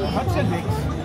What's the next?